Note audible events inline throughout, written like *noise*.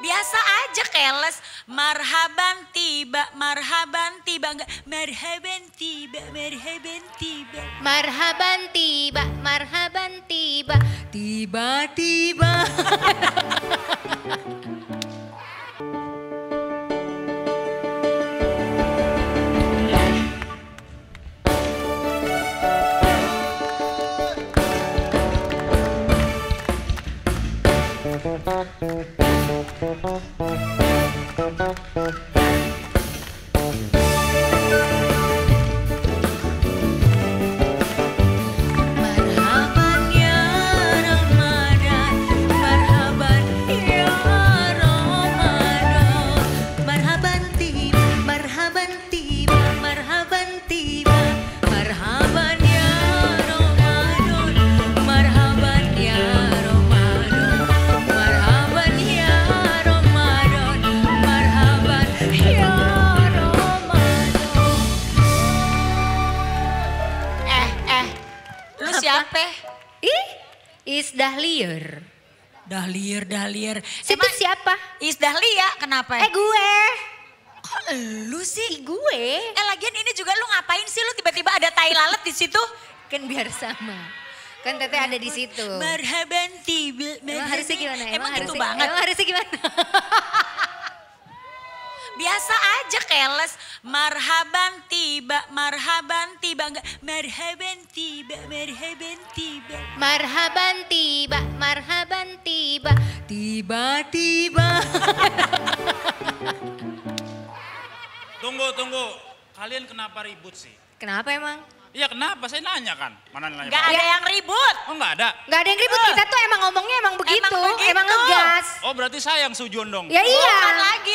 Biasa aja keles. Marhaban tiba, marhaban tiba. Enggak, marhaban tiba, marhaban tiba. Marhaban tiba, marhaban tiba, tiba-tiba. *laughs* lu Apa? siapa? Ih, Is Dahlier. Dahlier, dahlier. Situ Emang siapa? Is Dahlia kenapa? Eh gue. kok lu sih? Gue. Eh lagian ini juga lu ngapain sih lu tiba-tiba ada tai lalat di situ? Kan biar sama. Kan teteh ada di situ. Marhaban tiba. Emang harusnya gimana? Emang, gitu harusnya, banget. Emang harusnya gimana? *laughs* Biasa aja keles. Marhaban tiba, marhaban tiba. Enggak, marhaban tiba, marhaban tiba. Marhaban tiba, marhaban tiba, tiba-tiba. *laughs* Tunggu, tunggu. Kalian kenapa ribut sih? Kenapa emang? Iya kenapa? Saya nanya kan. Mana nanya? Enggak Pak? ada yang ribut. Oh enggak ada? Gak ada yang ribut, kita tuh emang ngomongnya emang begitu. begitu. Emang ngegas. Oh berarti saya yang sujon dong. Ya Bukan iya. lagi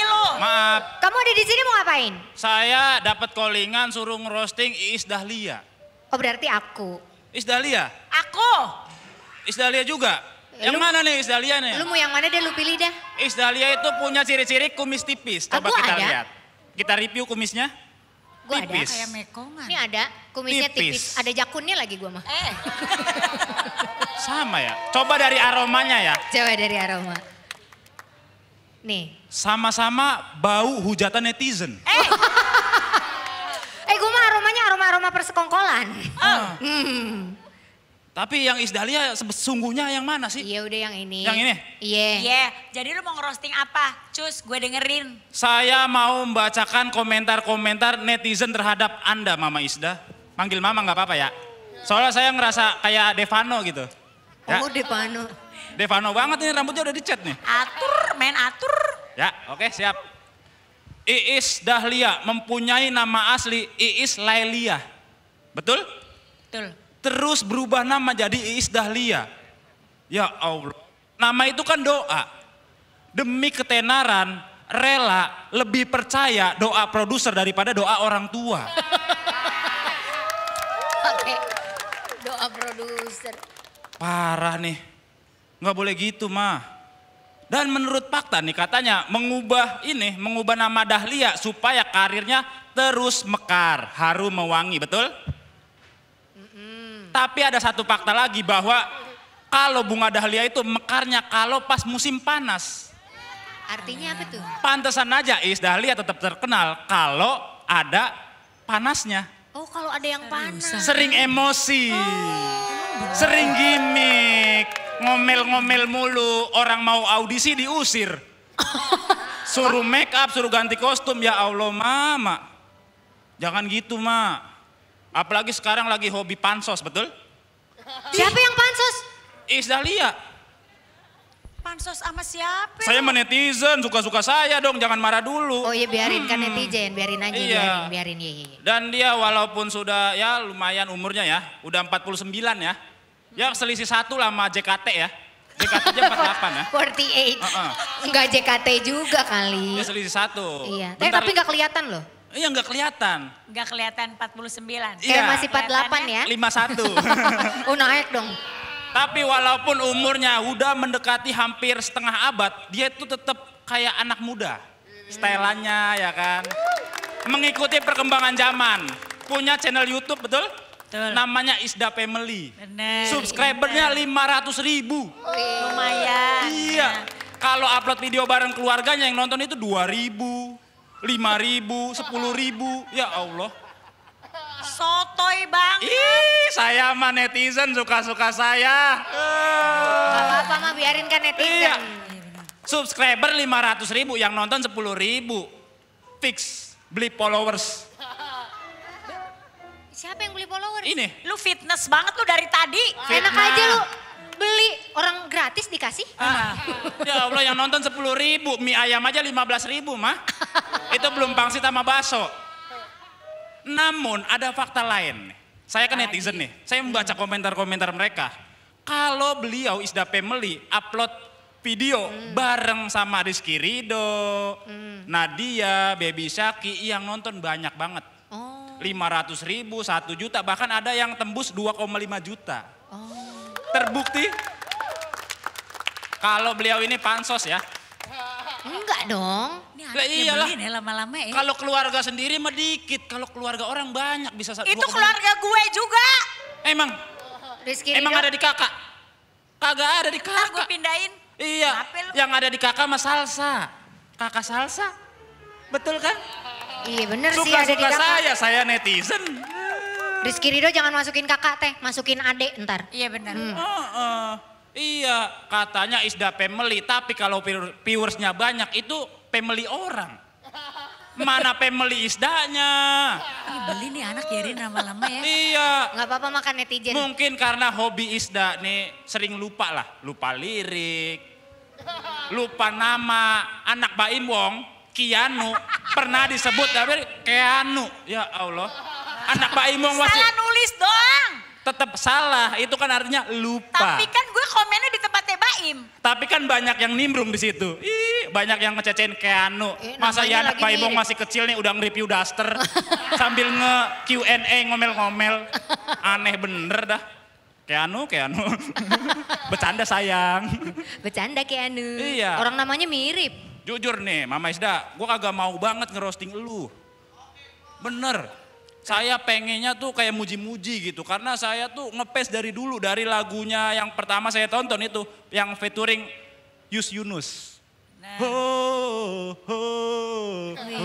di sini mau ngapain? saya dapat callingan suruh ngerosting Iis Dahlia. Oh berarti aku. Iis Dahlia? Aku. Iis Dahlia juga? Ya, yang lu- mana nih Iis Dahlia nih? Lu mau yang mana deh lu pilih dah. Iis Dahlia itu punya ciri-ciri kumis tipis. Coba Aku kita ada. lihat. Kita review kumisnya. Gua ada. Tipis. Kayak mekongan. Ini ada, kumisnya tipis. Tipis. Ada jakunnya lagi gua mah. Eh, *laughs* Sama ya. Coba dari aromanya ya. Coba dari aroma. Nih. Sama-sama bau hujatan netizen. eh, *laughs* Eh gua mah aromanya aroma-aroma persekongkolan. oh. Hmm. Tapi yang Iis Dahlia sesungguhnya yang mana sih? Iya udah yang ini. Yang ini? Iya. Iya, jadi lu mau ngerosting apa? Cus, gue dengerin. Saya mau membacakan komentar-komentar netizen terhadap Anda, Mama Isda. Panggil Mama nggak apa-apa ya? Soalnya saya ngerasa kayak Devano gitu. Ya, Oh Depano. Devano banget nih rambutnya udah dicat nih. Atur, main atur. Ya, oke siap. Iis Dahlia mempunyai nama asli Iis Lailia. Betul? Betul. Terus berubah nama jadi Iis Dahlia. Ya Allah. Nama itu kan doa. Demi ketenaran, rela lebih percaya doa produser daripada doa orang tua. *laughs* Oke. Doa produser. Parah nih. Nggak boleh gitu mah. Dan menurut fakta nih katanya mengubah ini, mengubah nama Dahlia supaya karirnya terus mekar, harum mewangi, betul? Tapi ada satu fakta lagi bahwa kalau bunga Dahlia itu mekarnya kalau pas musim panas. Artinya apa tuh? Pantesan aja Is Dahlia tetap terkenal kalau ada panasnya. Oh kalau ada yang panas. Sering emosi. Sering gimmick. Ngomel-ngomel mulu. Orang mau audisi diusir. *laughs* Suruh make up, suruh ganti kostum. Ya Allah mama. Jangan gitu ma. Apalagi sekarang lagi hobi pansos, betul? Siapa yang pansos? Is Dahlia. Pansos sama siapa? Saya menetizen, suka-suka saya dong. Jangan marah dulu. Oh iya biarin kan netizen, biarin aja, Iya. biarin, biarin iya, iya. iya. Dan dia walaupun sudah ya lumayan umurnya ya, udah 49 ya. Ya selisih satu lah sama JKT ya. JKT aja 48 ya. 48. Heeh. Enggak JKT juga kali. Dia selisih satu. Iya. Eh Bentar, tapi nggak kelihatan loh. Iya nggak kelihatan. Gak kelihatan 49. Iya. Eh masih 48 ya. 51. *laughs* Oh naik dong. Tapi walaupun umurnya udah mendekati hampir setengah abad, dia itu tetap kayak anak muda. Stylannya ya kan. Mengikuti perkembangan zaman. Punya channel YouTube betul? Betul. Namanya Isda Family. Bener. Subscribernya 500 ribu. Lumayan. Iya. Kalau upload video bareng keluarganya yang nonton itu 2000, 5000, 10000. Ya Allah. Sotoy banget. Ih, saya mah netizen suka-suka saya. Eh. Gak apa-apa mah biarin kan netizen. Iya. Subscriber 500 ribu, yang nonton 10 ribu. Fix, beli followers. Siapa yang beli followers? Ini, Lu fitness banget lu dari tadi. Enak Fitnah. aja lu beli orang gratis dikasih. Ah, ya Allah yang nonton 10 ribu, mie ayam aja 15 ribu mah. Itu belum pangsit sama bakso. Namun ada fakta lain. Saya kan netizen nih, saya membaca komentar-komentar mereka. Kalau beliau Isda Family upload video bareng sama Rizky Rido, Nadia, Baby Syaki yang nonton banyak banget. Oh. 500 ribu, 1 juta, bahkan ada yang tembus 2,5 juta. Terbukti kalau beliau ini pansos ya. Enggak dong. Lah anak iyalah. ya lama-lama ya. Kalau keluarga sendiri mah dikit, kalau keluarga orang banyak bisa sa- Itu 2,5. keluarga gue juga. Emang Rizky emang ada di kakak? Kagak ada di kakak. pindahin. Iya, yang ada di kakak mah salsa. Kakak salsa. Betul kan? Iya bener sih ada di kakak. saya, saya netizen. Rizky Ridho jangan masukin kakak teh, masukin adek ntar. Iya benar. Heeh. Iya, katanya Isda family, tapi kalau viewer- viewersnya banyak itu family orang. Mana family Isdanya? Ih, beli nih anak Yerin lama-lama ya. Iya, Nggak apa-apa makan netizen. mungkin karena hobi Isda nih sering lupa lah, lupa lirik, lupa nama anak Baim Wong, Kianu, pernah disebut tapi Keanu, ya Allah. Anak Baim Wong masih Salah nulis doang. tetap salah, itu kan artinya lupa. Tapi kan gue komennya di tempatnya Baim. Tapi kan banyak yang nimbrung di situ. Ih, banyak yang ngececein Keanu. Eh, Masa ya anak Baimong mirip. masih kecil nih udah nge-review daster. *laughs* sambil nge Q&A ngomel-ngomel. Aneh bener dah. Keanu, Keanu. *laughs* Bercanda sayang. Bercanda Keanu. Iya. Orang namanya mirip. Jujur nih, Mama Isda, gue kagak mau banget ngerosting elu. Bener. Saya pengennya tuh kayak muji-muji gitu. Karena saya tuh ngepes dari dulu. Dari lagunya yang pertama saya tonton itu. Yang featuring Yus Yunus. Nah. Ho, ho, ho.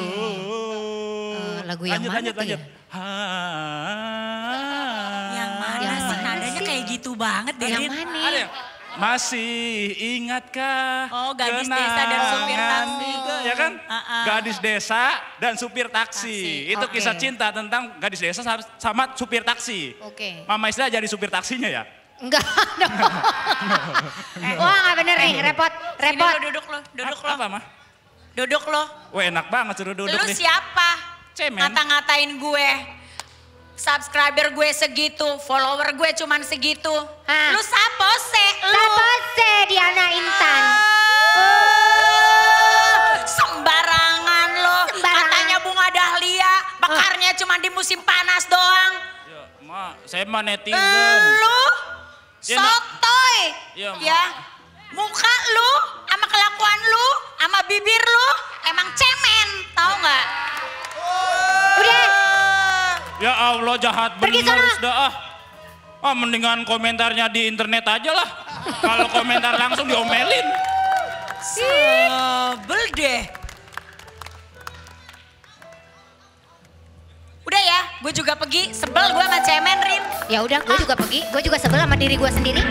Eh, lagu yang lanjut, mana lanjut, tuh lanjut. ya? Ha. Yang mana Yang sih? mana Nadanya kayak gitu banget deh. Yang mana? Ada yang, Masih ingatkah Oh, gadis desa dan supir taksi. kita, Ya kan? Ah-ah. Gadis desa dan supir taksi. Taksi, Itu oke. kisah cinta tentang gadis desa sama, supir taksi. Oke. Mama Isra jadi supir taksinya ya? Enggak *laughs* dong. *laughs* Wah nggak bener nih, repot, Sini repot. lo duduk lo, duduk lo. Apa mah? Duduk lo. Wah enak banget suruh duduk Lu nih. siapa? Cemen. Ngata-ngatain gue. Subscriber gue segitu, follower gue cuman segitu. Hah. Lu sapo se? Lu. Siapa sih Diana Intan? Ah, Sembarangan lo. Sembarangan. Katanya bunga dahlia, mekarnya cuma di musim panas doang. Ya, ma, saya mah netizen. Lu Ya, sotoy. Ya, Ma. Ya. Muka lu, sama kelakuan lu, sama bibir lu, Ya Allah jahat Pergi bener sana. sudah ah. Ah mendingan komentarnya di internet aja lah. Kalau komentar langsung diomelin. Sebel deh. Udah ya, gue juga pergi. Sebel gue sama cemen, Rin. ya udah, gue juga pergi. Gue juga sebel sama diri gue sendiri.